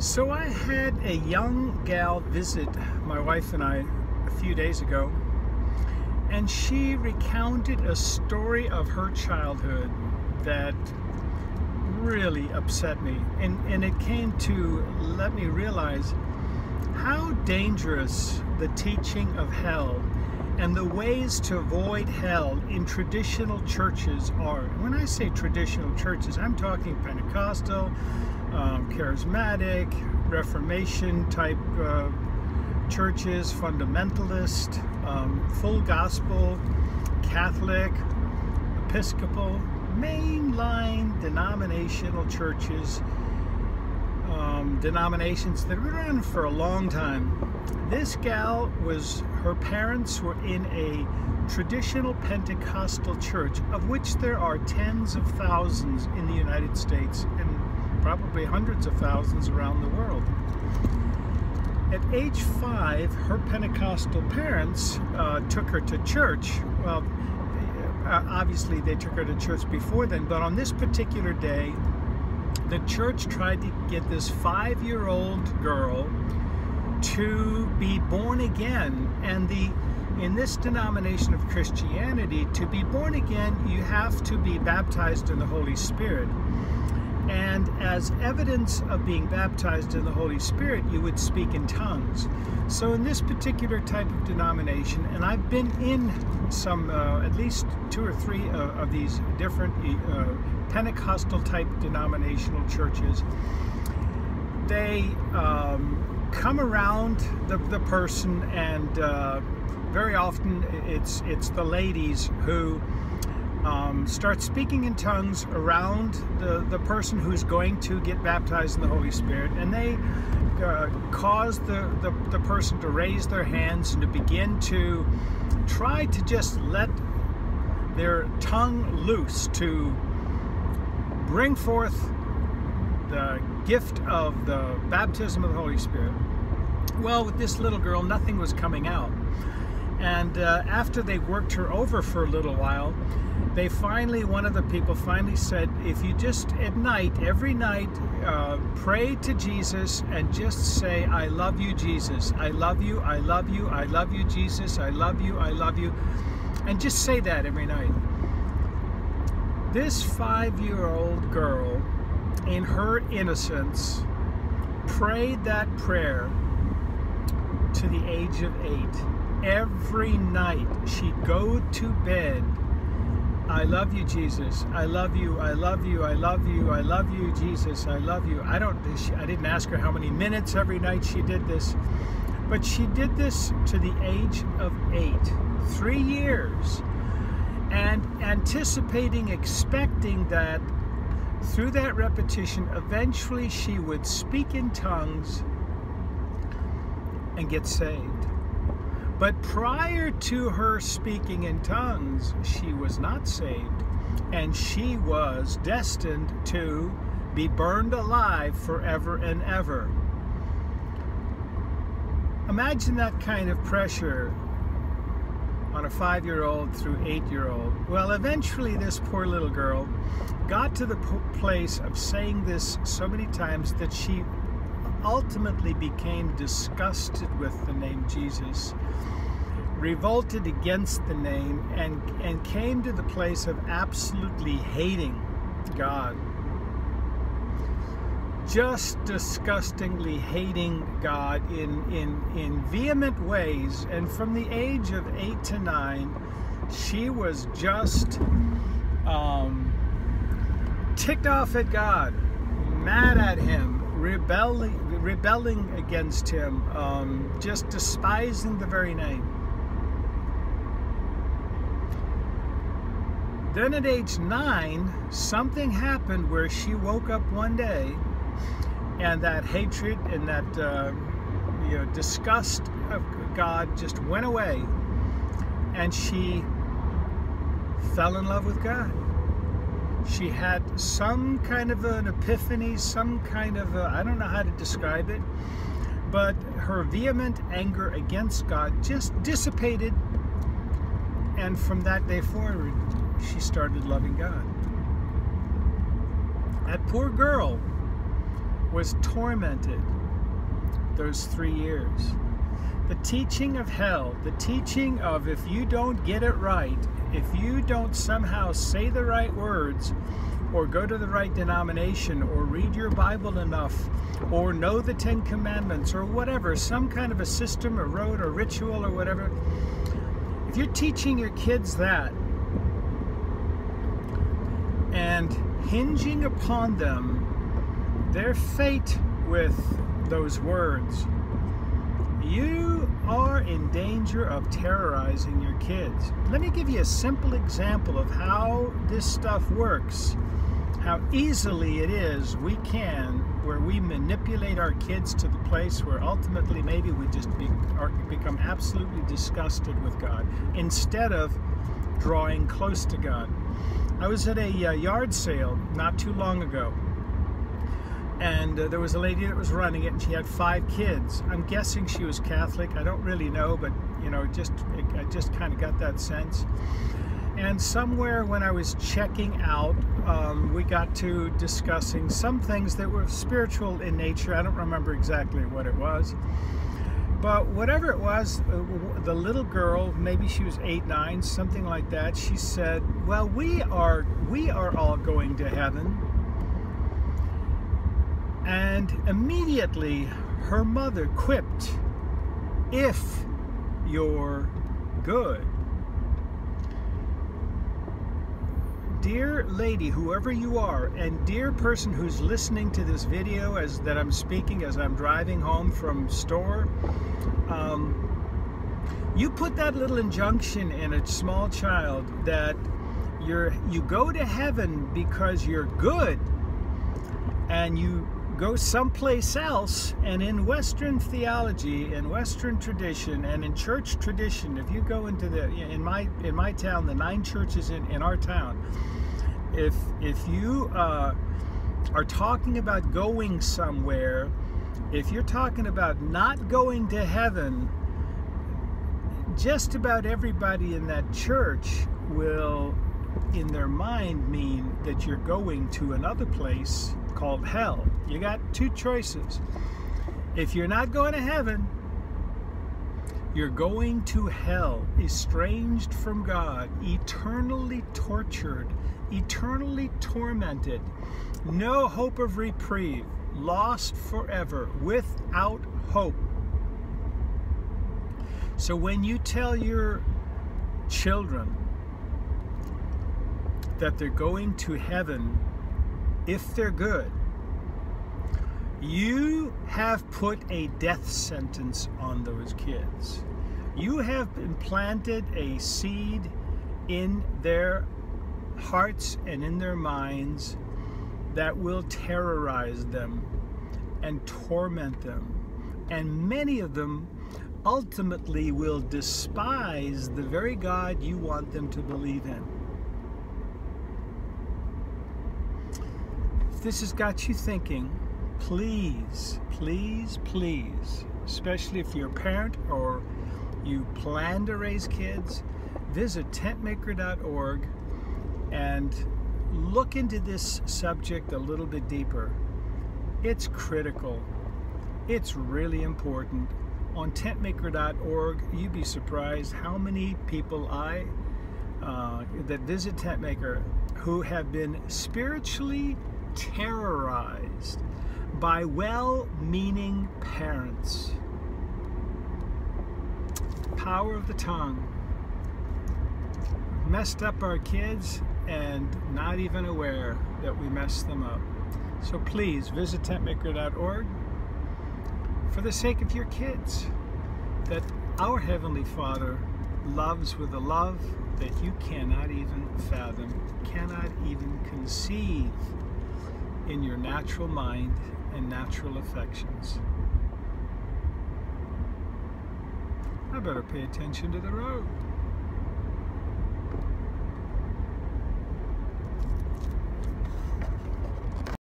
So I had a young gal visit my wife and I a few days ago, and she recounted a story of her childhood that really upset me. And, and it came to let me realize how dangerous the teaching of hell and the ways to avoid hell in traditional churches are. When I say traditional churches, I'm talking Pentecostal, um, charismatic, Reformation type uh, churches, fundamentalist, um, full gospel, Catholic, Episcopal, mainline denominational churches, um, denominations that been around for a long time. This gal was, her parents were in a traditional Pentecostal church, of which there are tens of thousands in the United States and probably hundreds of thousands around the world. At age five, her Pentecostal parents uh, took her to church. Well, uh, obviously they took her to church before then, but on this particular day, the church tried to get this five-year-old girl to be born again. And the in this denomination of Christianity, to be born again, you have to be baptized in the Holy Spirit. And as evidence of being baptized in the Holy Spirit, you would speak in tongues. So in this particular type of denomination, and I've been in some, uh, at least two or three uh, of these different uh, Pentecostal type denominational churches, they um, come around the, the person and uh, very often it's it's the ladies who um, start speaking in tongues around the, the person who's going to get baptized in the Holy Spirit and they uh, cause the, the, the person to raise their hands and to begin to try to just let their tongue loose to bring forth the gift of the baptism of the Holy Spirit. Well, with this little girl, nothing was coming out. And uh, after they worked her over for a little while, they finally, one of the people finally said, if you just at night, every night, uh, pray to Jesus and just say, I love you, Jesus. I love you, I love you, I love you, Jesus. I love you, I love you. And just say that every night. This five-year-old girl in her innocence, prayed that prayer to the age of eight. Every night she'd go to bed. I love you, Jesus. I love you. I love you. I love you. I love you, Jesus. I love you. I don't. I didn't ask her how many minutes every night she did this, but she did this to the age of eight, three years, and anticipating, expecting that through that repetition, eventually she would speak in tongues and get saved. But prior to her speaking in tongues, she was not saved, and she was destined to be burned alive forever and ever. Imagine that kind of pressure on a five-year-old through eight-year-old. Well, eventually this poor little girl got to the place of saying this so many times that she ultimately became disgusted with the name Jesus, revolted against the name, and, and came to the place of absolutely hating God just disgustingly hating God in, in, in vehement ways. And from the age of eight to nine, she was just um, ticked off at God, mad at Him, rebelling, rebelling against Him, um, just despising the very name. Then at age nine, something happened where she woke up one day and that hatred and that uh, you know disgust of God just went away, and she fell in love with God. She had some kind of an epiphany, some kind of I don't know how to describe it, but her vehement anger against God just dissipated, and from that day forward, she started loving God. That poor girl was tormented those three years. The teaching of hell, the teaching of if you don't get it right, if you don't somehow say the right words, or go to the right denomination, or read your Bible enough, or know the Ten Commandments, or whatever, some kind of a system or road or ritual or whatever, if you're teaching your kids that and hinging upon them their fate with those words, you are in danger of terrorizing your kids. Let me give you a simple example of how this stuff works, how easily it is we can, where we manipulate our kids to the place where ultimately maybe we just be, are, become absolutely disgusted with God instead of drawing close to God. I was at a uh, yard sale not too long ago and uh, there was a lady that was running it and she had five kids. I'm guessing she was catholic. I don't really know but you know just it, i just kind of got that sense. And somewhere when i was checking out um, we got to discussing some things that were spiritual in nature. I don't remember exactly what it was. But whatever it was uh, the little girl maybe she was eight nine something like that she said well we are we are all going to heaven and immediately her mother quipped, If you're good. Dear lady, whoever you are, and dear person who's listening to this video as that I'm speaking as I'm driving home from store, um, you put that little injunction in a small child that you're you go to heaven because you're good and you go someplace else and in western theology in western tradition and in church tradition if you go into the in my in my town the nine churches in, in our town if if you uh, are talking about going somewhere if you're talking about not going to heaven just about everybody in that church will in their mind mean that you're going to another place called hell. You got two choices. If you're not going to heaven, you're going to hell, estranged from God, eternally tortured, eternally tormented, no hope of reprieve, lost forever, without hope. So when you tell your children that they're going to heaven if they're good, you have put a death sentence on those kids. You have implanted a seed in their hearts and in their minds that will terrorize them and torment them. And many of them ultimately will despise the very God you want them to believe in. This has got you thinking, please, please, please, especially if you're a parent or you plan to raise kids, visit tentmaker.org and look into this subject a little bit deeper. It's critical. It's really important. On tentmaker.org, you'd be surprised how many people I uh, that visit Tentmaker who have been spiritually terrorized by well-meaning parents. Power of the tongue. Messed up our kids and not even aware that we messed them up. So please visit tentmaker.org for the sake of your kids that our Heavenly Father loves with a love that you cannot even fathom, cannot even conceive in your natural mind and natural affections. I better pay attention to the road.